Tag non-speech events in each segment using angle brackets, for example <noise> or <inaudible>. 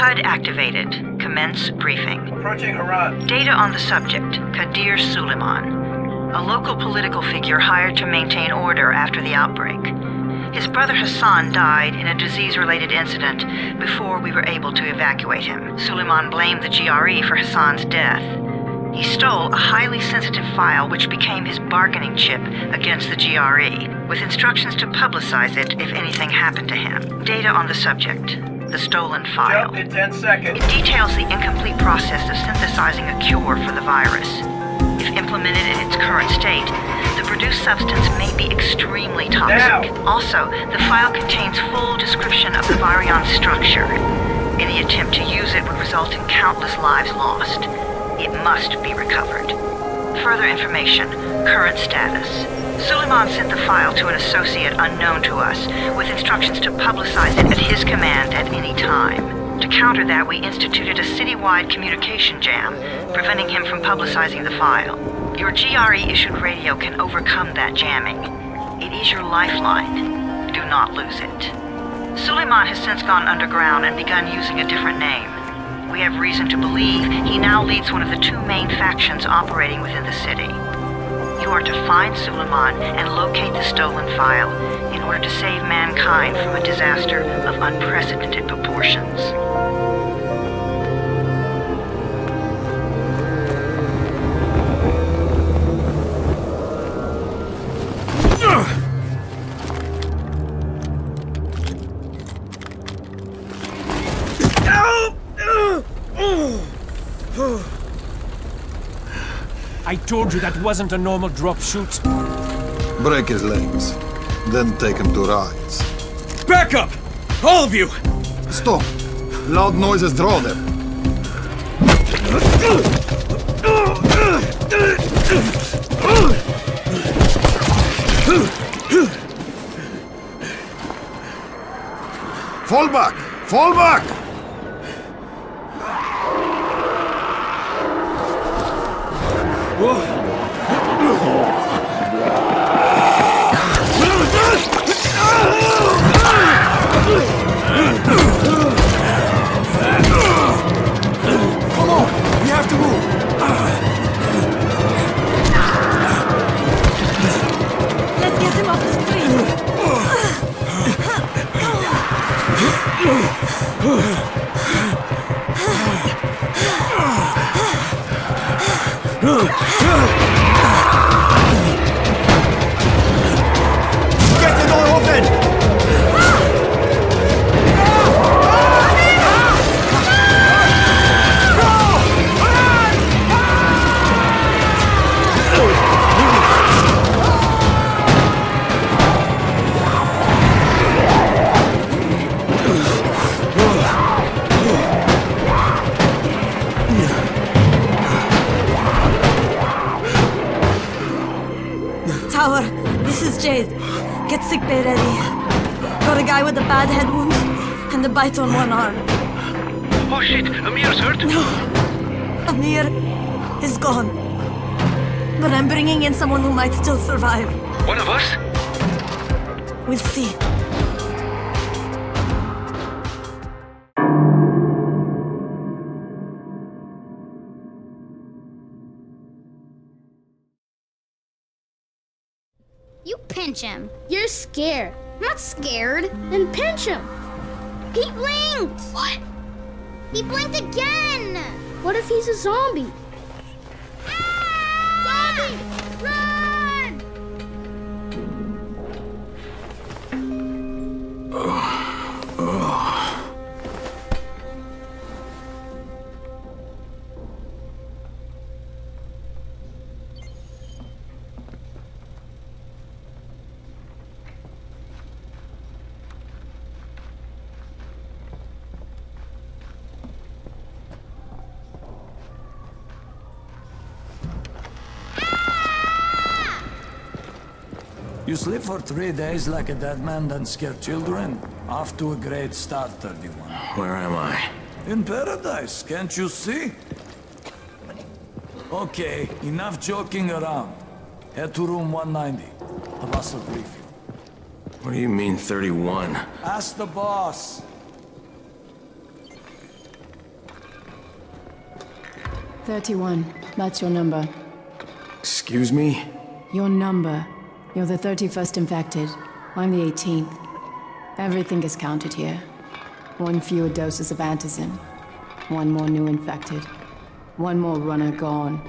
HUD activated. Commence briefing. Approaching Harran. Data on the subject, Kadir Suleiman. A local political figure hired to maintain order after the outbreak. His brother Hassan died in a disease-related incident before we were able to evacuate him. Suleiman blamed the GRE for Hassan's death. He stole a highly sensitive file which became his bargaining chip against the GRE, with instructions to publicize it if anything happened to him. Data on the subject, the stolen file. Jump in 10 seconds. It details the incomplete process of synthesizing a cure for the virus. If implemented in its current state, the produced substance may be extremely toxic. Now. Also, the file contains full description of the virion structure. Any attempt to use it would result in countless lives lost. It must be recovered. Further information, current status. Suleiman sent the file to an associate unknown to us, with instructions to publicize it at his command at any time. To counter that, we instituted a citywide communication jam, preventing him from publicizing the file. Your GRE-issued radio can overcome that jamming. It is your lifeline. Do not lose it. Suleiman has since gone underground and begun using a different name. We have reason to believe he now leads one of the two main factions operating within the city. You are to find Suleiman and locate the stolen file in order to save mankind from a disaster of unprecedented proportions. Told you that wasn't a normal drop shoot. Break his legs. Then take him to Rais. Back up! All of you! Stop! Loud noises draw them. Fall back! Fall back! On one arm. Oh shit, Amir's hurt? No. Amir is gone. But I'm bringing in someone who might still survive. One of us? We'll see. He blinked again. What if he's a zombie? You sleep for three days like a dead man, then scare children? Off to a great start, 31. Where am I? In paradise, can't you see? Okay, enough joking around. Head to room 190. The boss will brief you. What do you mean 31? Ask the boss. 31. That's your number. Excuse me? Your number. You're the 31st infected. I'm the 18th. Everything is counted here. One fewer doses of antizin. One more new infected. One more runner gone.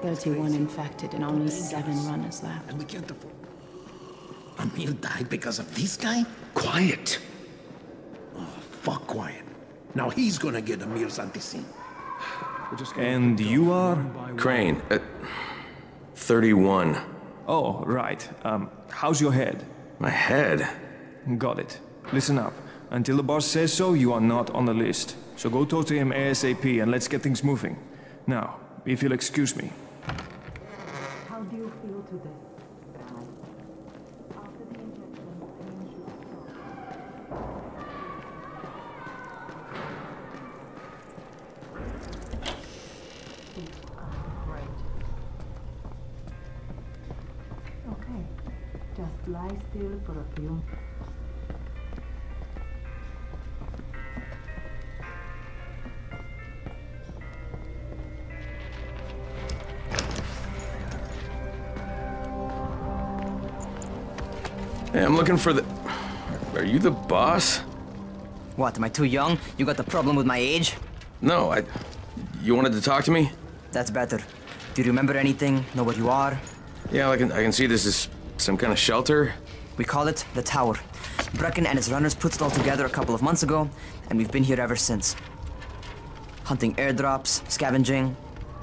31 infected and only seven runners left. And we can't afford. Amir died because of this guy? Quiet. Oh, fuck quiet. Now he's gonna get Amir's anti And you are? Crane. Uh, 31. Oh, right. Um, how's your head? My head? Got it. Listen up. Until the boss says so, you are not on the list. So go talk to him ASAP and let's get things moving. Now, if you'll excuse me. For the... Are you the boss? What, am I too young? You got the problem with my age? No, I... You wanted to talk to me? That's better. Do you remember anything? Know where you are? Yeah, I can, I can see this is some kind of shelter. We call it the Tower. Brecken and his runners put it all together a couple of months ago, and we've been here ever since. Hunting airdrops, scavenging,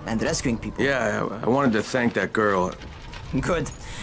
and rescuing people. Yeah, I, I wanted to thank that girl. Good,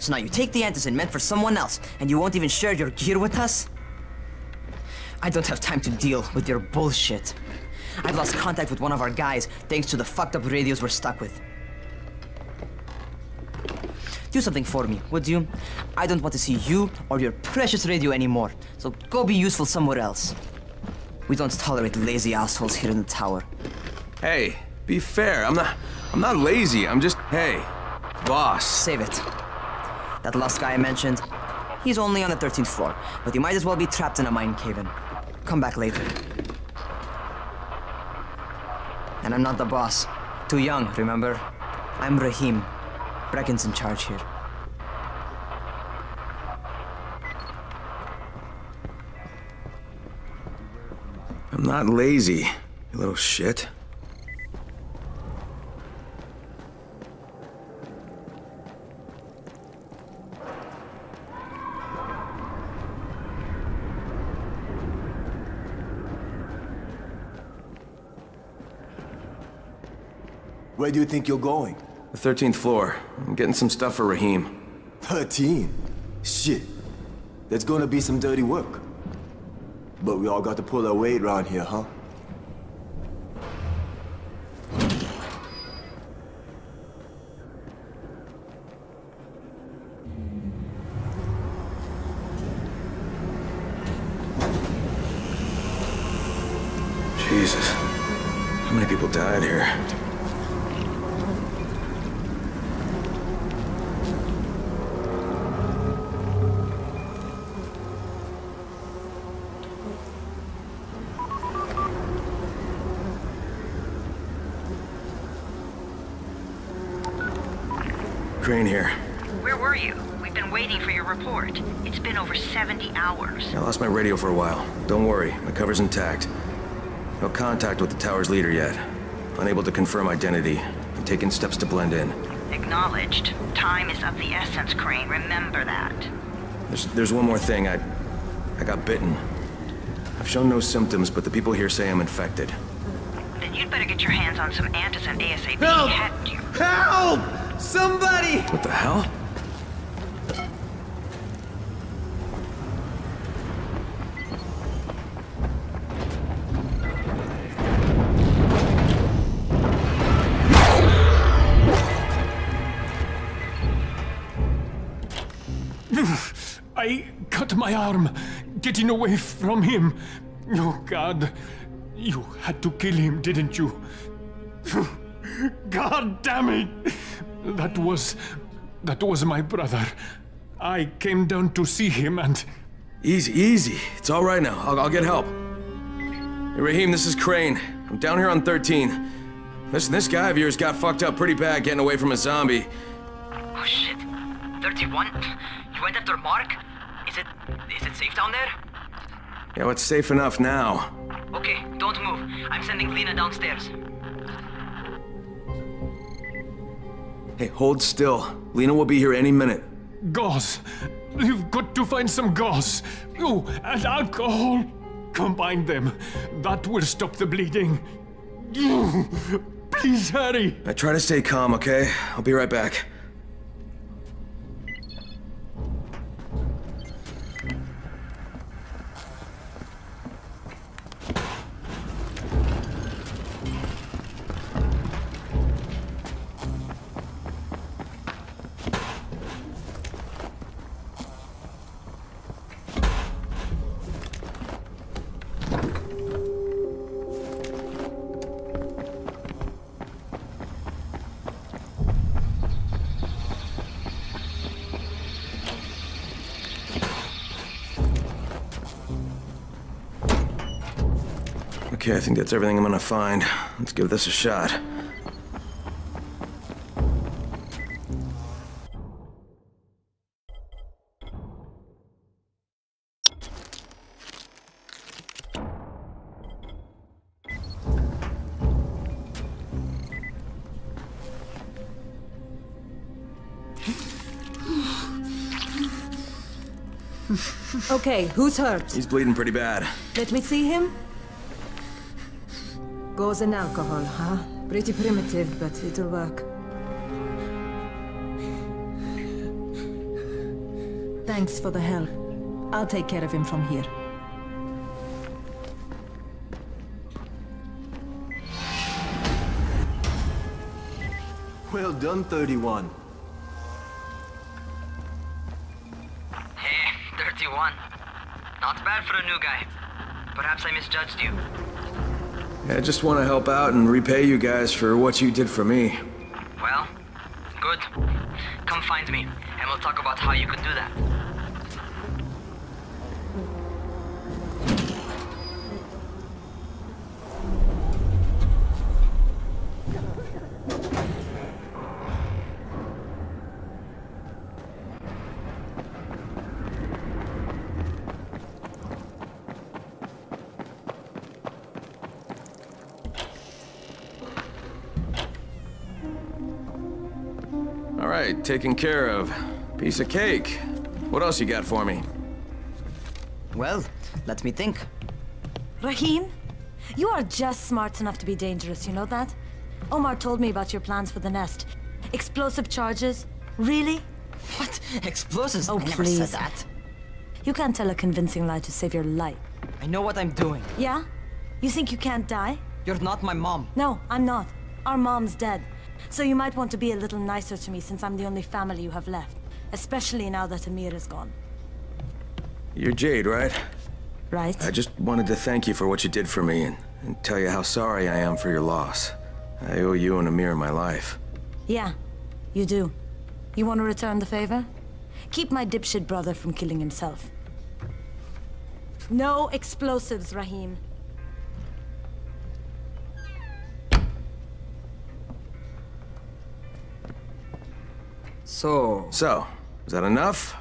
So now you take the antizin meant for someone else, and you won't even share your gear with us? I don't have time to deal with your bullshit. I've lost contact with one of our guys thanks to the fucked up radios we're stuck with. Do something for me, would you? I don't want to see you or your precious radio anymore, so go be useful somewhere else. We don't tolerate lazy assholes here in the tower. Hey, be fair. I'm not... I'm not lazy. I'm just... Hey, boss. Save it. That last guy I mentioned, he's only on the 13th floor, but you might as well be trapped in a mine cave-in. Come back later. And I'm not the boss. Too young, remember? I'm Rahim. Brecken's in charge here. I'm not lazy, you little shit. Where do you think you're going? The 13th floor. I'm getting some stuff for Rahim. 13? Shit. That's gonna be some dirty work. But we all got to pull our weight around here, huh? Jesus. How many people died here? Crane here. Where were you? We've been waiting for your report. It's been over 70 hours. I lost my radio for a while. Don't worry, my cover's intact. No contact with the tower's leader yet. Unable to confirm identity. I'm taking steps to blend in. Acknowledged. Time is of the essence, Crane. Remember that. There's, there's one more thing. I, I got bitten. I've shown no symptoms, but the people here say I'm infected. Then you'd better get your hands on some antizin ASAP. Help! Help! Somebody! What the hell? <laughs> I cut my arm getting away from him. Oh, God. You had to kill him, didn't you? <laughs> God damn it! That was. That was my brother. I came down to see him and. Easy, easy. It's all right now. I'll, I'll get help. Hey, Rahim, this is Crane. I'm down here on 13. Listen, this guy of yours got fucked up pretty bad getting away from a zombie. Oh shit. 31? You went after Mark? Is it... is it safe down there? Yeah, well, it's safe enough now. Okay, don't move. I'm sending Lena downstairs. Hey, hold still. Lena will be here any minute. Gauze! You've got to find some gauze! Oh, and alcohol! Combine them. That will stop the bleeding. Please hurry! I try to stay calm, okay? I'll be right back. That's everything I'm gonna find. Let's give this a shot. Okay, who's hurt? He's bleeding pretty bad. Let me see him. Gauze and alcohol, huh? Pretty primitive, but it'll work. Thanks for the help. I'll take care of him from here. Well done, 31. Hey, 31. Not bad for a new guy. Perhaps I misjudged you. I just want to help out and repay you guys for what you did for me. Well, good. Come find me, and we'll talk about how you can do that. Taken care of. Piece of cake. What else you got for me? Well, let me think. Rahim, you are just smart enough to be dangerous, you know that? Omar told me about your plans for the nest. Explosive charges? Really? What? Explosives? Oh, I never please. said that. You can't tell a convincing lie to save your life. I know what I'm doing. Yeah? You think you can't die? You're not my mom. No, I'm not. Our mom's dead. So you might want to be a little nicer to me since I'm the only family you have left. Especially now that Amir is gone. You're Jade, right? Right. I just wanted to thank you for what you did for me and, and tell you how sorry I am for your loss. I owe you and Amir my life. Yeah, you do. You want to return the favor? Keep my dipshit brother from killing himself. No explosives, Rahim. So... So, is that enough?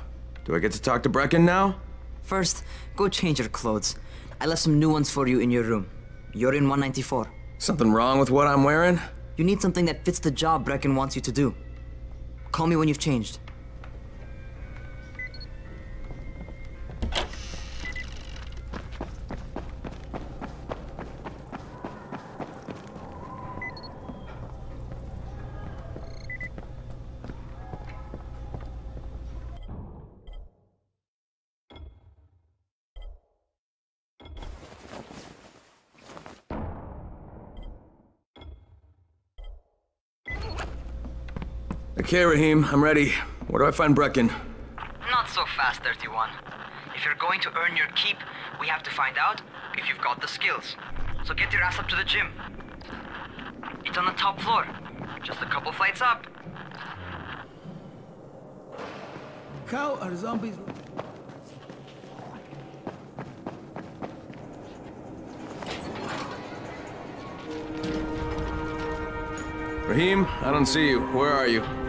Do I get to talk to Brecken now? First, go change your clothes. I left some new ones for you in your room. You're in 194. Something wrong with what I'm wearing? You need something that fits the job Brecken wants you to do. Call me when you've changed. Okay, Rahim, I'm ready. Where do I find Brecken? Not Not so fast, 31. If you're going to earn your keep, we have to find out if you've got the skills. So get your ass up to the gym. It's on the top floor. Just a couple flights up. How are zombies? Rahim, I don't see you. Where are you?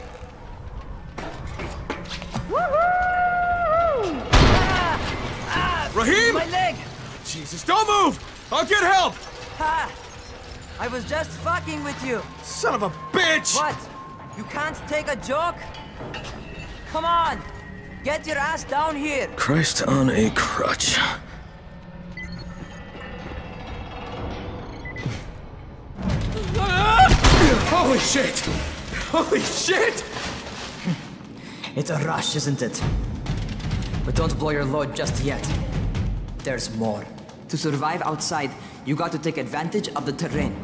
Don't move! I'll get help! Ha! I was just fucking with you. Son of a bitch! What? You can't take a joke? Come on! Get your ass down here! Christ on a crutch. Holy shit! Holy shit! It's a rush, isn't it? But don't blow your load just yet. There's more. To survive outside, you got to take advantage of the terrain.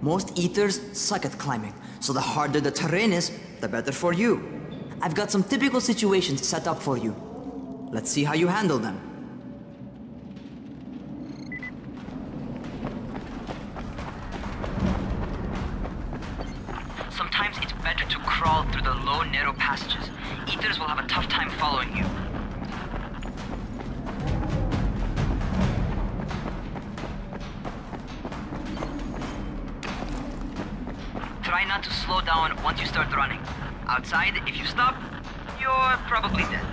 Most eaters suck at climbing, so the harder the terrain is, the better for you. I've got some typical situations set up for you. Let's see how you handle them. Sometimes it's better to crawl through the low, narrow passages. Eaters will have a tough time following you. Try not to slow down once you start running. Outside, if you stop, you're probably dead.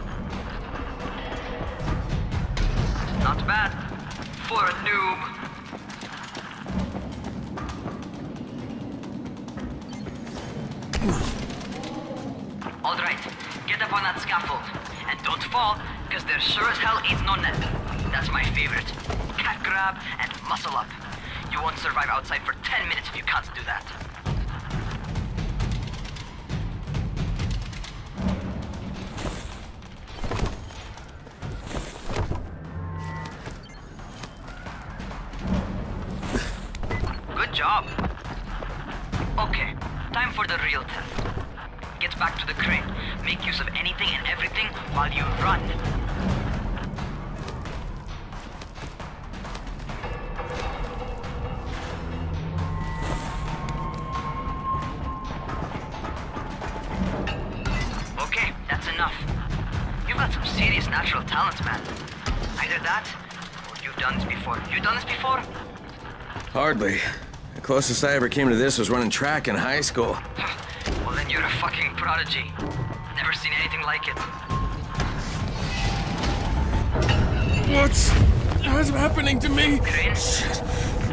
Not bad. For a noob. Alright, get up on that scaffold. And don't fall, because there sure as hell is no net. That's my favorite. Cat grab and muscle up. You won't survive outside for 10 minutes if you can't do that. Closest I ever came to this was running track in high school. Well, then you're a fucking prodigy. Never seen anything like it. What's... What's happening to me? Shit.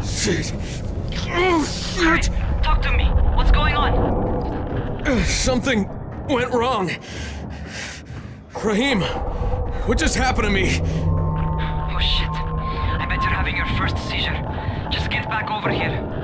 Shit. Oh, shit! Talk to me. What's going on? Uh, Something went wrong. Rahim, what just happened to me? Oh shit. I bet you're having your first seizure. Just get back over here.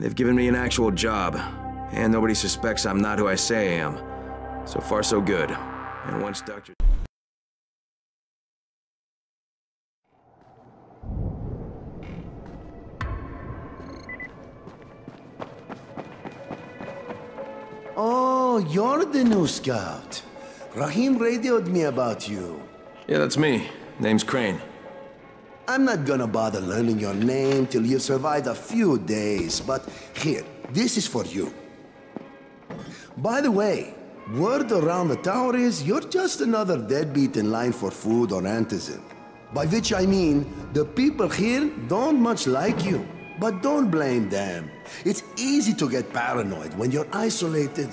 They've given me an actual job, and nobody suspects I'm not who I say I am. So far, so good. And once Dr. Oh, you're the new scout. Rahim radioed me about you. Yeah, that's me. Name's Crane. I'm not gonna bother learning your name till you've survived a few days, but here, this is for you. By the way, word around the tower is you're just another deadbeat in line for food or antizin. By which I mean, the people here don't much like you. But don't blame them. It's easy to get paranoid when you're isolated.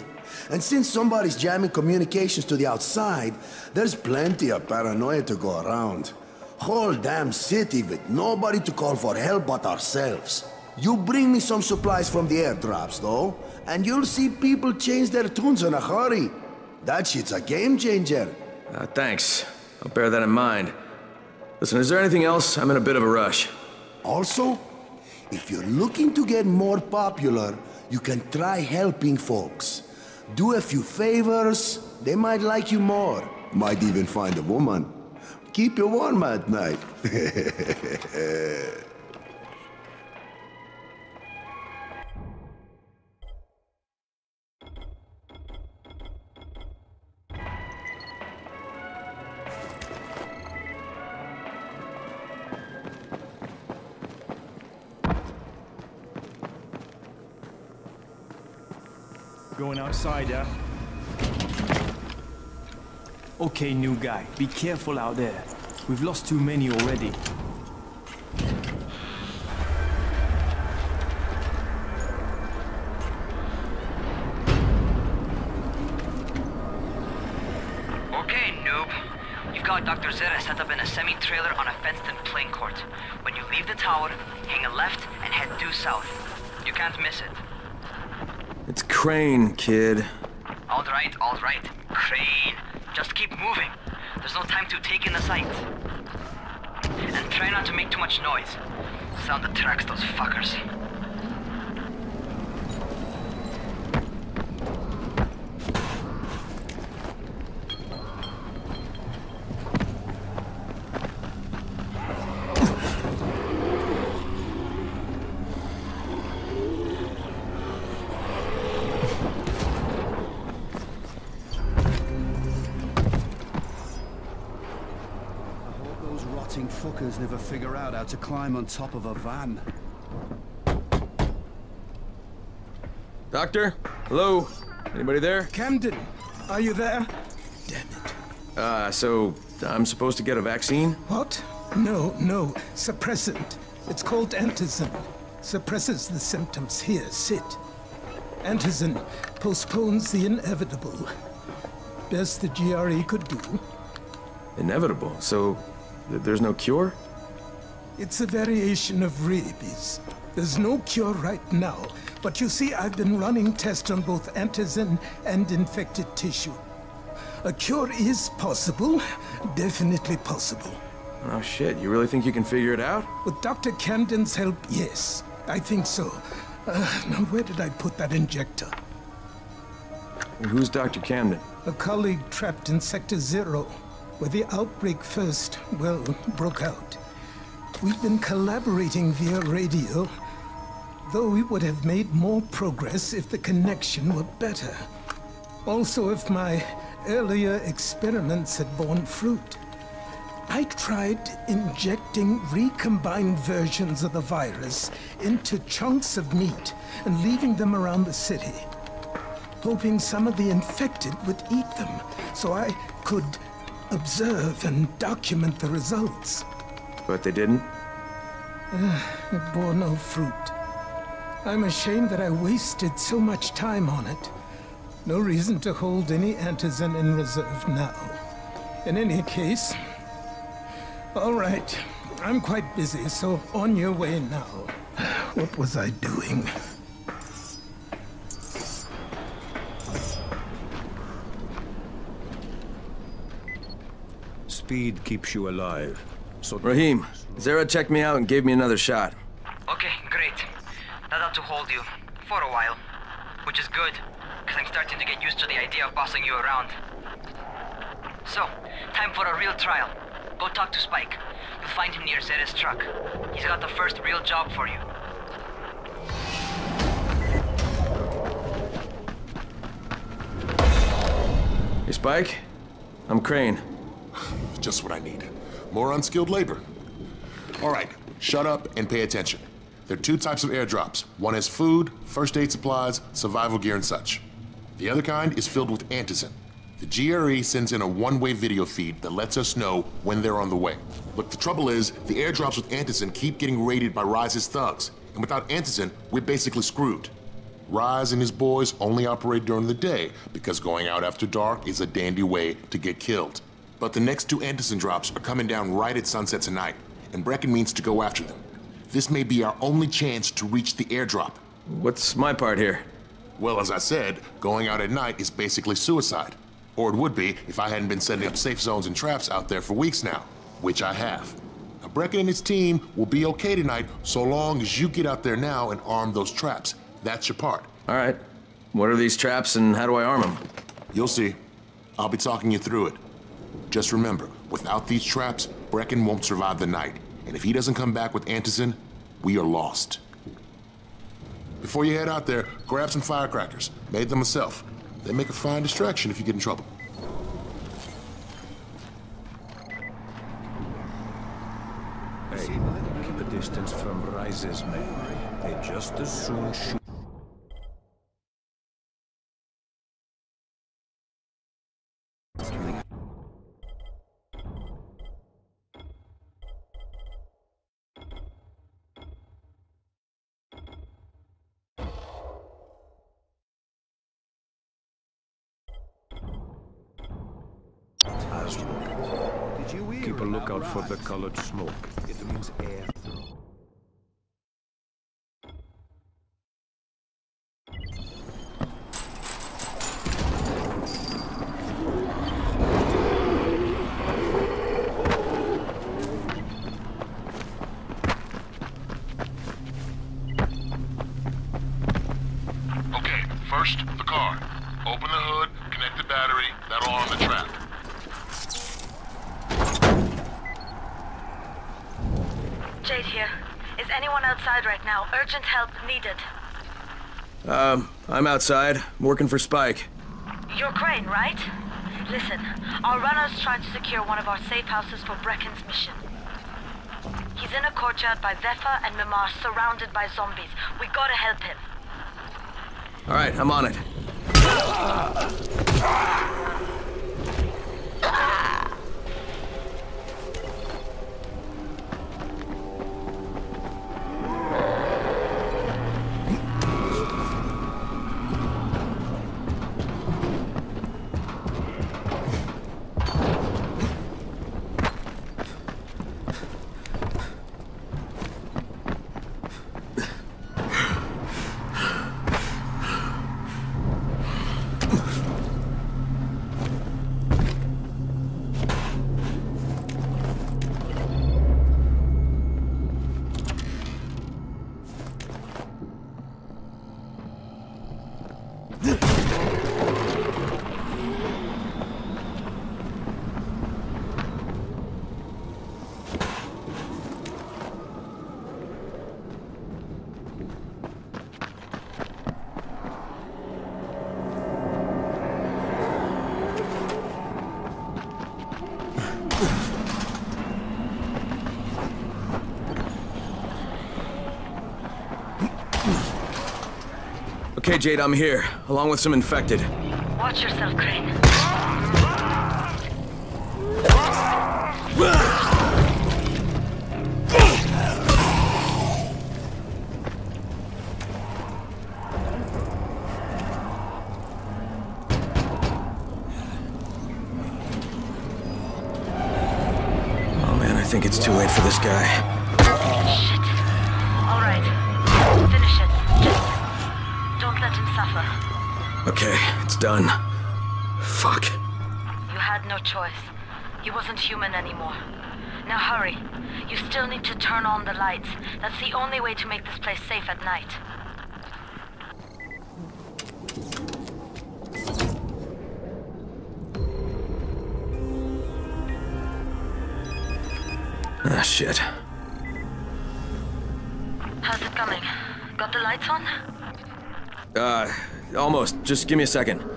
And since somebody's jamming communications to the outside, there's plenty of paranoia to go around. Whole damn city with nobody to call for help but ourselves. You bring me some supplies from the airdrops, though, and you'll see people change their tunes in a hurry. That shit's a game changer. Uh, thanks. I'll bear that in mind. Listen, is there anything else? I'm in a bit of a rush. Also, if you're looking to get more popular, you can try helping folks. Do a few favors, they might like you more. Might even find a woman. Keep you warm at night. <laughs> Going outside, yeah? Okay, new guy, be careful out there. We've lost too many already. Okay, noob. You've got Dr. Zere set up in a semi-trailer on a fenced-in playing court. When you leave the tower, hang a left and head due south. You can't miss it. It's Crane, kid. All right, all right. Moving. There's no time to take in the sights. And try not to make too much noise. Sound attracts those fuckers. Rotting fuckers never figure out how to climb on top of a van. Doctor? Hello? Anybody there? Camden, are you there? Damn it. Uh, so I'm supposed to get a vaccine? What? No, no. Suppressant. It's called antizin. Suppresses the symptoms. Here, sit. Antizin postpones the inevitable. Best the GRE could do. Inevitable. So th- there's no cure? It's a variation of rabies. There's no cure right now, but you see, I've been running tests on both antizin and infected tissue. A cure is possible, definitely possible. Oh shit, you really think you can figure it out? With Dr. Camden's help, yes, I think so. Uh, now, where did I put that injector? Who's Dr. Camden? A colleague trapped in Sector Zero, where the outbreak first, well, broke out. We've been collaborating via radio, though we would have made more progress if the connection were better. Also, if my earlier experiments had borne fruit. I tried injecting recombined versions of the virus into chunks of meat and leaving them around the city, hoping some of the infected would eat them so I could observe and document the results. But they didn't? <sighs> it bore no fruit. I'm ashamed that I wasted so much time on it. No reason to hold any antizin in reserve now. In any case, all right. I'm quite busy, so on your way now. What was I doing? Speed keeps you alive. So Rahim, Zere checked me out and gave me another shot. Okay, great. That ought to hold you. For a while. Which is good, because I'm starting to get used to the idea of bossing you around. So, time for a real trial. Go talk to Spike. You'll find him near Zere's truck. He's got the first real job for you. Hey, Spike? I'm Crane. <sighs> Just what I need. More unskilled labor. All right, shut up and pay attention. There are two types of airdrops. One is food, first aid supplies, survival gear, and such. The other kind is filled with antizin. The GRE sends in a one-way video feed that lets us know when they're on the way. Look, the trouble is, the airdrops with Antizin keep getting raided by Rais's thugs, and without Antizin, we're basically screwed. Rais and his boys only operate during the day because going out after dark is a dandy way to get killed. But the next two Antizin drops are coming down right at sunset tonight, and Brecken means to go after them. This may be our only chance to reach the airdrop. What's my part here? Well, as I said, going out at night is basically suicide. Or it would be if I hadn't been setting up safe zones and traps out there for weeks now, which I have. Now, Brecken and his team will be okay tonight so long as you get out there now and arm those traps. That's your part. All right. What are these traps and how do I arm them? You'll see. I'll be talking you through it. Just remember, without these traps, Brecken won't survive the night. And if he doesn't come back with Antizin, we are lost. Before you head out there, grab some firecrackers. Made them myself. They make a fine distraction if you get in trouble. Hey, keep a distance from Rais's men. They just as soon shoot. Urgent help needed. Um, I'm outside, working for Spike. You're Crane, right? Listen, our runner's trying to secure one of our safe houses for Brecken's mission. He's in a courtyard by Vefa and Mimar, surrounded by zombies. We gotta help him. All right, I'm on it. Okay, Jade, I'm here, along with some infected. Watch yourself, Crane. Oh man, I think it's too late for this guy. Okay, it's done. Fuck. You had no choice. He wasn't human anymore. Now hurry. You still need to turn on the lights. That's the only way to make this place safe at night. Ah, shit. Almost. Just give me a second.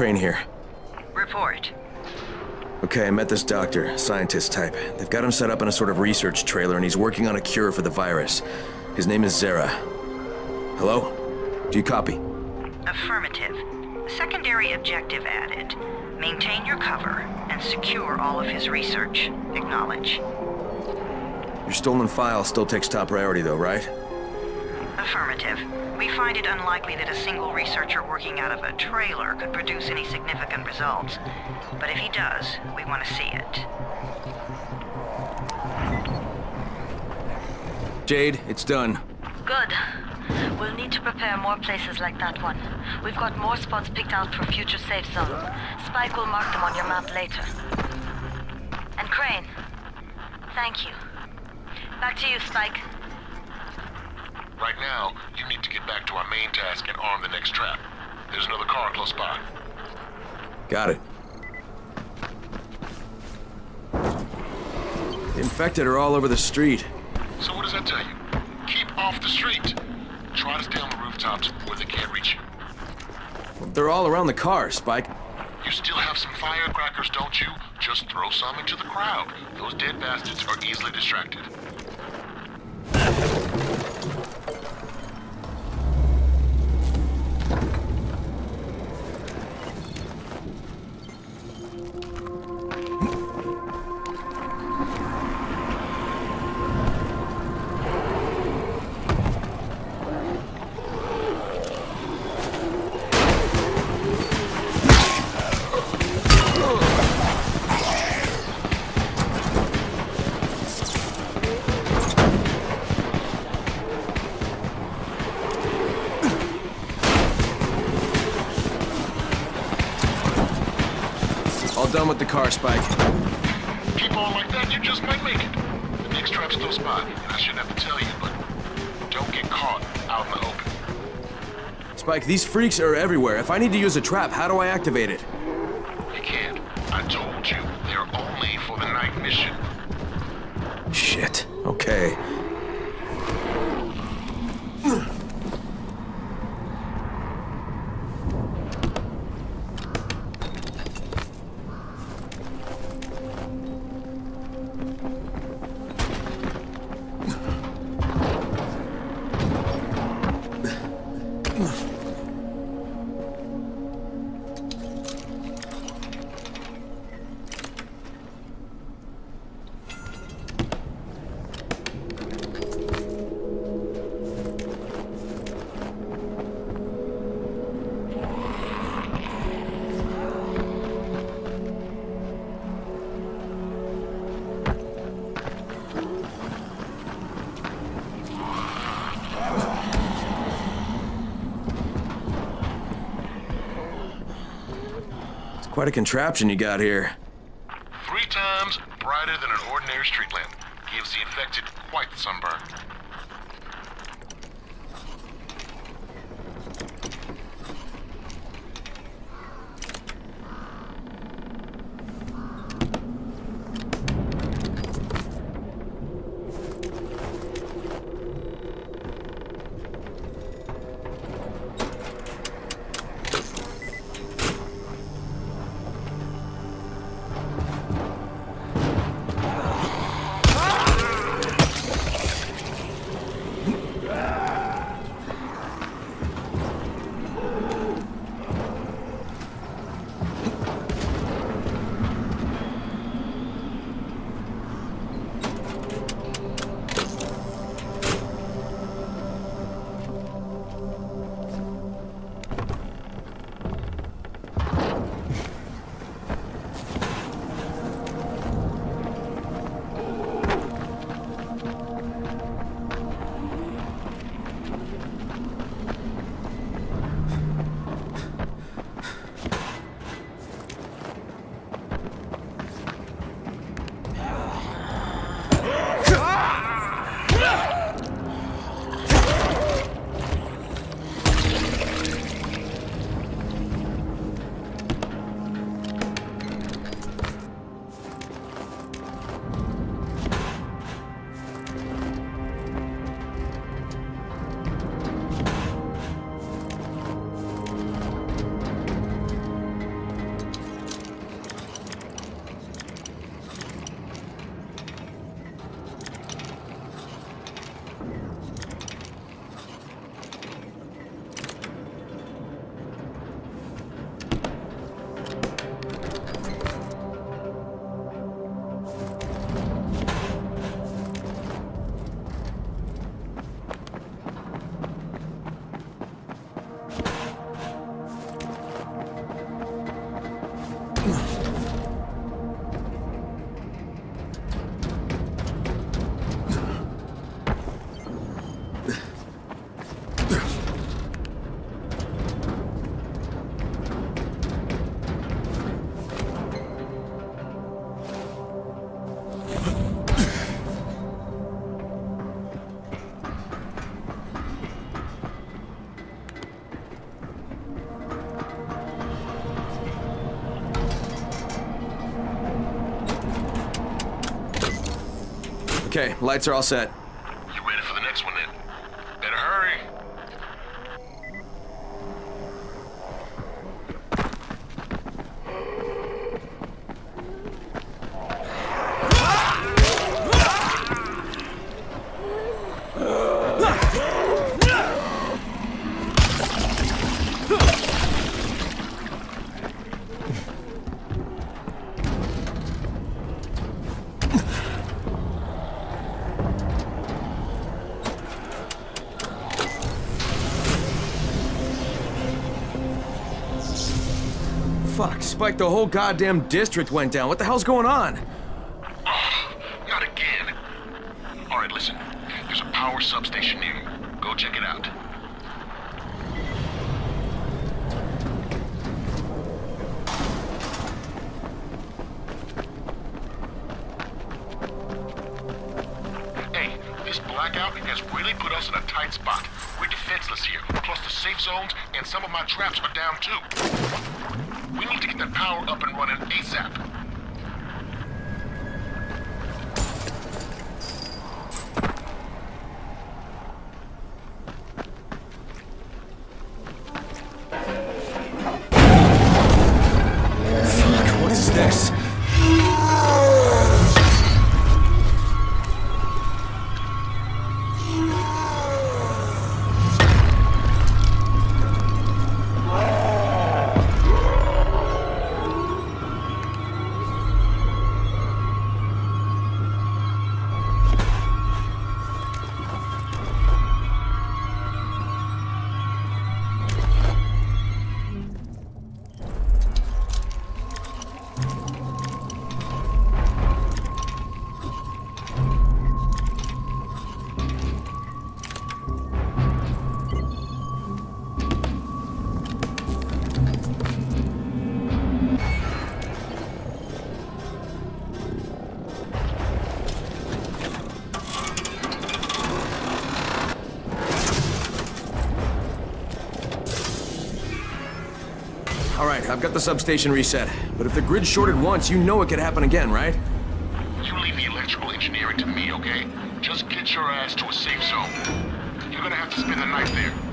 Crane here. Report. Okay, I met this doctor, scientist type. They've got him set up in a sort of research trailer, and he's working on a cure for the virus. His name is Zere. Hello? Do you copy? Affirmative. Secondary objective added. Maintain your cover and secure all of his research. Acknowledge. Your stolen file still takes top priority, though, right? Affirmative. We find it unlikely that a single researcher working out of a trailer could produce any significant results. But if he does, we want to see it. Jade, it's done. Good. We'll need to prepare more places like that one. We've got more spots picked out for future safe zones. Spike will mark them on your map later. And Crane, thank you. Back to you, Spike. Right now, you need to get back to our main task and arm the next trap. There's another car close by. Got it. The infected are all over the street. So what does that tell you? Keep off the street. Try to stay on the rooftops where they can't reach you. They're all around the car, Spike. You still have some firecrackers, don't you? Just throw some into the crowd. Those dead bastards are easily distracted. With the car, Spike. Keep on like that, you just might make it. The next trap's and I shouldn't have to tell you, but don't get caught out in the open. Spike, these freaks are everywhere. If I need to use a trap, how do I activate it? Quite a contraption you got here. Three times brighter than an ordinary street lamp. Gives the infected quite the sunburn. Okay, lights are all set. Spike, the whole goddamn district went down. What the hell's going on? I've got the substation reset. But if the grid shorted once, you know it could happen again, right? You leave the electrical engineering to me, okay? Just get your ass to a safe zone. You're gonna have to spend the night there.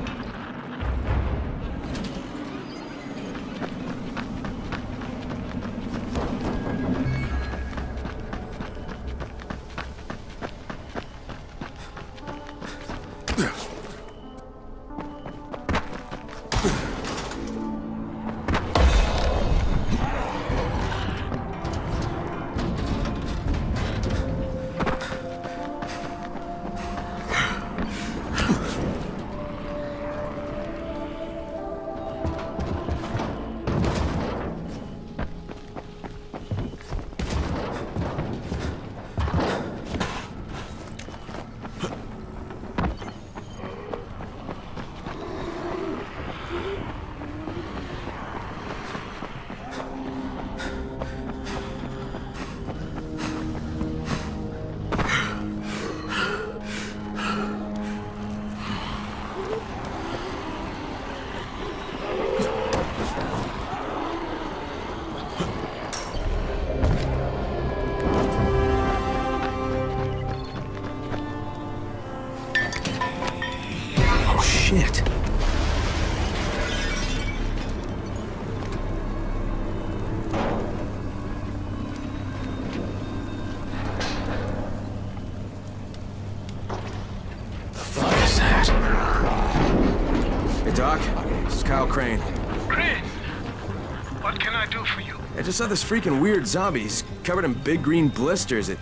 Saw this freaking weird zombie. He's covered in big green blisters. It,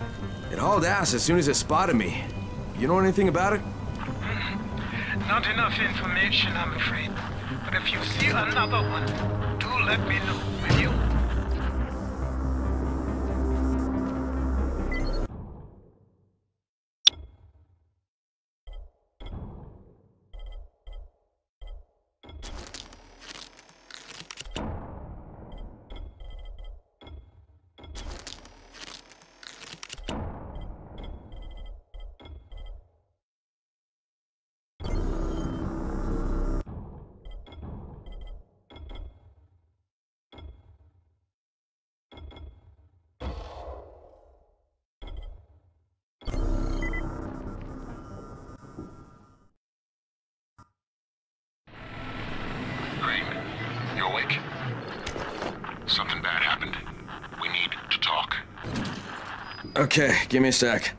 it hauled ass as soon as it spotted me. You know anything about it? Not enough information, I'm afraid. But if you see another one, do let me know, you awake? Something bad happened. We need to talk. Okay, give me a sec.